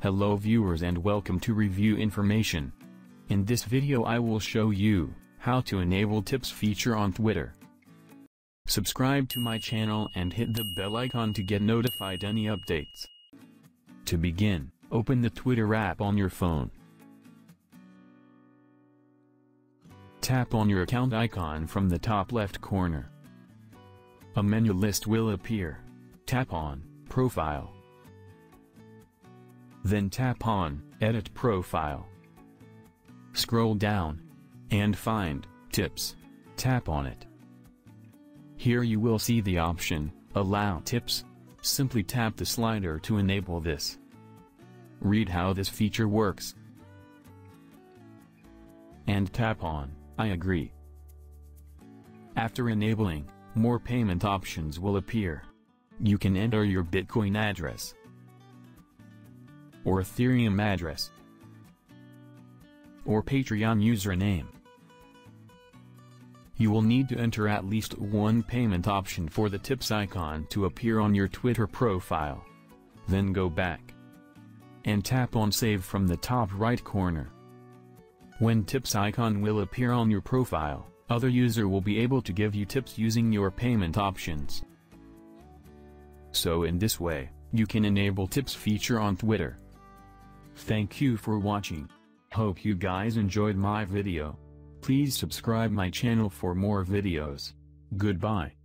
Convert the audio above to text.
Hello viewers and welcome to Review Information. In this video I will show you, how to enable tips feature on Twitter. Subscribe to my channel and hit the bell icon to get notified any updates. To begin, open the Twitter app on your phone. Tap on your account icon from the top left corner. A menu list will appear. Tap on Profile. Then tap on Edit Profile. Scroll down and find Tips. Tap on it. Here you will see the option Allow Tips. Simply tap the slider to enable this. Read how this feature works. And tap on I agree. After enabling, more payment options will appear. You can enter your Bitcoin address or Ethereum address or Patreon username. You will need to enter at least one payment option for the tips icon to appear on your Twitter profile. Then go back and tap on save from the top right corner. When tips icon will appear on your profile, other user will be able to give you tips using your payment options. So in this way, you can enable tips feature on Twitter. Thank you for watching. Hope you guys enjoyed my video. Please subscribe my channel for more videos. Goodbye.